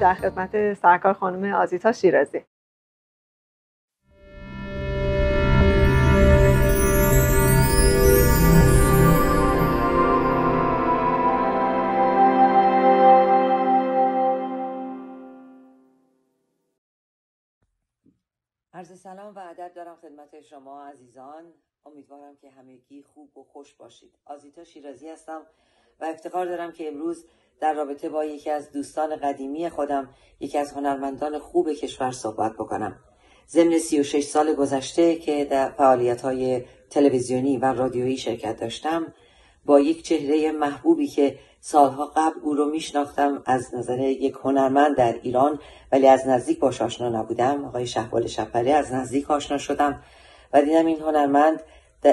در خدمت سرکار خانم آزیتا شیرازی. عرض سلام و ادب دارم خدمت شما عزیزان. امیدوارم که همگی خوب و خوش باشید. آزیتا شیرازی هستم و افتخار دارم که امروز در رابطه با یکی از دوستان قدیمی خودم یکی از هنرمندان خوب کشور صحبت بکنم. ضمن 36 سال گذشته که در فعالیت های تلویزیونی و رادیویی شرکت داشتم با یک چهره محبوبی که سالها قبل او رو میشناختم از نظر یک هنرمند در ایران ولی از نزدیک باش آشنا نبودم. آقای شهبال شپره از نزدیک آشنا شدم و دیدم این هنرمند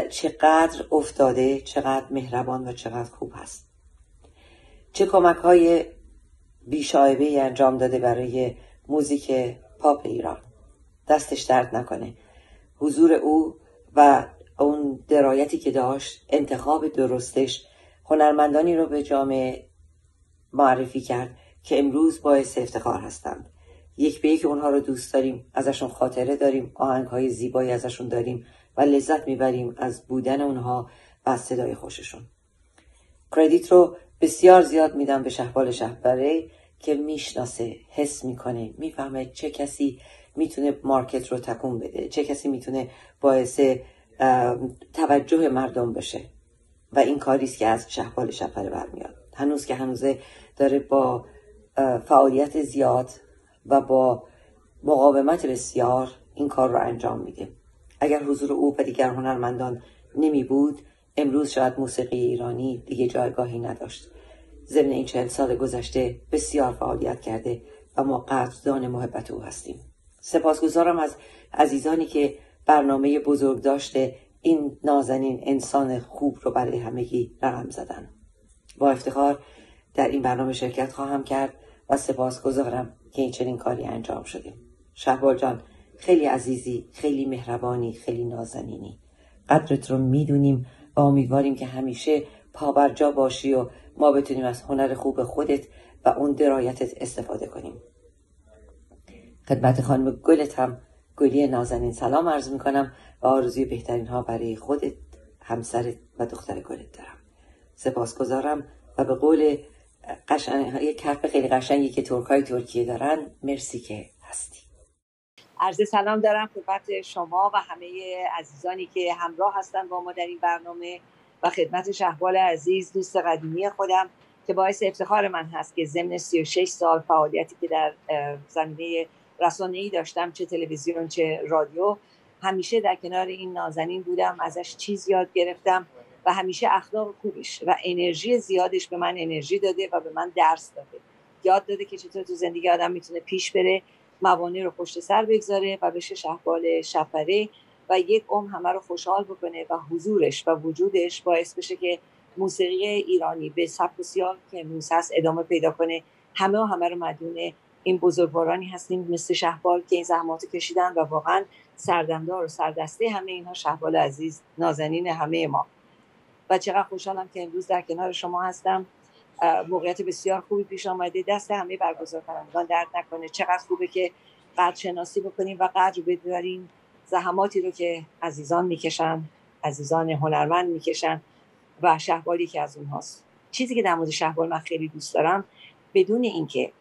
چقدر افتاده چقدر مهربان و چقدر خوب هست. چه کمک های بیشایبه انجام داده برای موزیک پاپ ایران. دستش درد نکنه. حضور او و اون درایتی که داشت انتخاب درستش هنرمندانی رو به جامعه معرفی کرد که امروز باعث افتخار هستند. یک به یک اونها رو دوست داریم ازشون خاطره داریم آهنگ های زیبایی ازشون داریم و لذت می‌بریم از بودن اونها و صدای خوششون. کردیت رو بسیار زیاد میدم به شهبال شهبره که می‌شناسه حس می‌کنه می‌فهمه چه کسی می‌تونه مارکت رو تکون بده چه کسی می‌تونه باعث توجه مردم بشه. و این کاریست که از شهبال شهبره برمیاد. هنوز که هنوزه داره با فعالیت زیاد و با مقاومت بسیار این کار رو انجام میده. اگر حضور او و دیگر هنرمندان نمی بود امروز شاید موسیقی ایرانی دیگه جایگاهی نداشت. ضمن این چهل سال گذشته بسیار فعالیت کرده و ما قدردان محبت او هستیم. سپاسگزارم از عزیزانی که برنامه بزرگ داشته این نازنین انسان خوب رو برای همگی رقم زدن. با افتخار در این برنامه شرکت خواهم کرد و سپاسگزارم که این چنین کاری انجام شده. شهبال جان خیلی عزیزی خیلی مهربانی خیلی نازنینی. قدرت رو می‌دونیم و امیدواریم که همیشه پابرجا باشی و ما بتونیم از هنر خوب خودت و اون درایتت استفاده کنیم. خدمت خانم گلت هم گلی نازنین سلام عرض می‌کنم و آرزوی بهترین ها برای خودت همسرت و دختر گلت دارم. سپاسگزارم و به قول قشنگ یک حرف خیلی قشنگی که ترکای ترکیه دارن مرسی که هستی. عرض سلام دارم خدمت شما و همه عزیزانی که همراه هستن با ما در این برنامه و خدمت شهبال عزیز دوست قدیمی خودم که باعث افتخار من هست که ضمن 36 سال فعالیتی که در زمینه ای داشتم چه تلویزیون چه رادیو همیشه در کنار این نازنین بودم ازش چیز یاد گرفتم و همیشه اخلاق خوبش و انرژی زیادش به من انرژی داده و به من درس داده. یاد داده که چطور تو زندگی آدم می‌تونه پیش بره موانع رو پشت سر بگذاره و بشه شهبال شفره و یک عمر همه رو خوشحال بکنه و حضورش و وجودش باعث بشه که موسیقی ایرانی به سبک و سیاق که هست ادامه پیدا کنه. همه و همه رو مدیون این بزرگوارانی هستیم مثل شهبال که این زحمات کشیدن و واقعا سردمدار و سردسته همه اینها شهبال عزیز نازنین همه ما. و چقدر خوشحالم که امروز در کنار شما هستم. موقعیت بسیار خوبی پیش آمده. دست همه برگزار کنندگان درد نکنه. چقدر خوبه که قدر شناسی بکنیم و قدر بداریم زحماتی رو که عزیزان می‌کشن عزیزان هنرمند می‌کشن و شهبالی که از اونهاست. چیزی که در مورد شهبال من خیلی دوست دارم بدون اینکه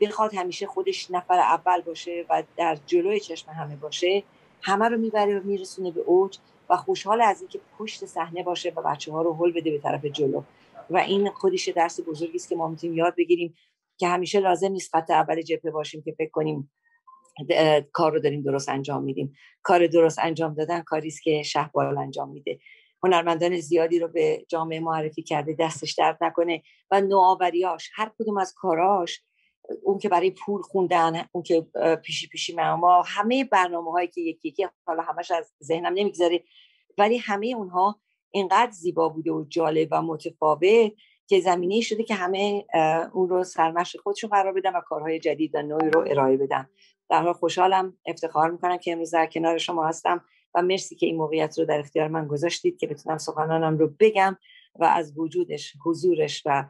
بخواد همیشه خودش نفر اول باشه و در جلوی چشم همه باشه همه رو می‌بره و میرسونه به اوج و خوشحال از اینکه پشت صحنه باشه و بچه ها رو هل بده به طرف جلو. و این خودش درس بزرگی است که ما می‌تونیم یاد بگیریم که همیشه لازم نیست خط اول جبهه باشیم که فکر کنیم کار رو داریم درست انجام میدیم. کار درست انجام دادن کاری است که شهبال انجام میده. هنرمندان زیادی رو به جامعه معرفی کرده دستش درد نکنه و نوآوریاش هر کدوم از کاراش اون که برای پول خوندن اون که پیشی پیشی ما همه برنامه هایی که یکی یکی حالا همش از ذهنم نمی‌گذاره ولی همه اونها اینقدر زیبا بوده و جالب و متفاوت که زمینه شده که همه اون رو سرمشق خودشون قرار بدن و کارهای جدید و نوعی رو ارائه بدن. در حال خوشحالم افتخار می‌کنم که امروز در کنار شما هستم و مرسی که این موقعیت رو در اختیار من گذاشتید که بتونم سخنانم رو بگم و از وجودش حضورش و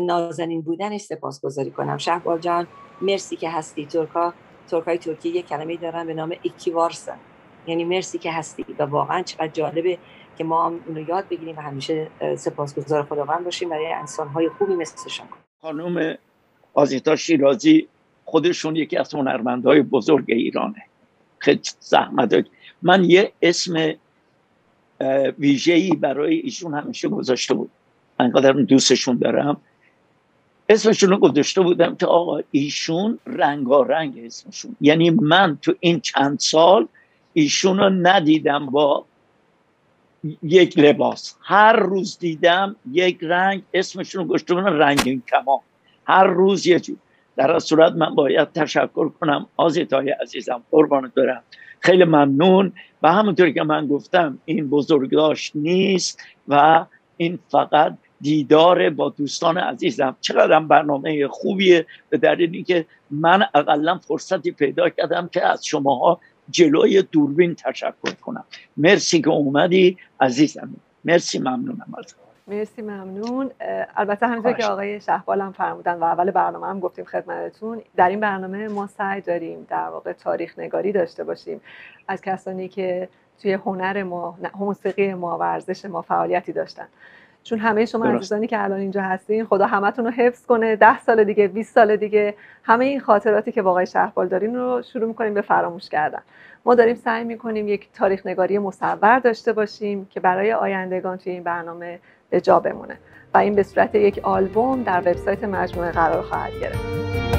نازنین بودنش سپاسگزاری کنم. شهبال جان مرسی که هستی. ترکا ترکای ترکیه یک کلمه دارن به نام اکیوارسن. یعنی مرسی که هستی و واقعا چقدر جالبه که ما هم اونو یاد بگیریم و همیشه سپاسگزار خداوند باشیم برای انسانهای خوبی مثل شما خانم آزیتا شیرازی خودشون یکی از هنرمندهای بزرگ ایرانه. خیلی زحمت من یه اسم ویژه‌ای برای ایشون همیشه گذاشته بود انقدر دوستشون دارم. اسمشون رو گذاشته بودم که آقا ایشون رنگارنگ اسمشون. یعنی من تو این چند سال ایشون رو ندیدم با یک لباس. هر روز دیدم یک رنگ اسمشون رو گذاشته بودم رنگین کمان هر روز یه جور. در صورت من باید تشکر کنم آزیتای عزیزم. قربان دارم خیلی ممنون. و همونطوری که من گفتم این بزرگداشت نیست و این فقط دیدار با دوستان عزیزم. چقدر برنامه خوبیه به دلیل اینکه من اقلا فرصتی پیدا کردم که از شماها جلوی دوربین تشکر کنم. مرسی که اومدی عزیزم. مرسی ممنونم از مرسی ممنون. البته همینطور که آقای شهبال هم فرمودن و اول برنامه هم گفتیم خدمتتون در این برنامه ما سعی داریم در واقع تاریخ نگاری داشته باشیم. از کسانی که توی هنر ما موسیقی ما ورزش ما فعالیتی داشتن. چون همه شما عزیزانی که الان اینجا هستین خدا همتون رو حفظ کنه. ده سال دیگه 20 سال دیگه همه این خاطراتی که با آقای شهبال دارین رو شروع می‌کنیم به فراموش کردن. ما داریم سعی می‌کنیم یک تاریخ نگاری مصور داشته باشیم که برای آیندگان توی این برنامه به جا بمونه. و این به صورت یک آلبوم در وبسایت مجموعه قرار خواهد گرفت.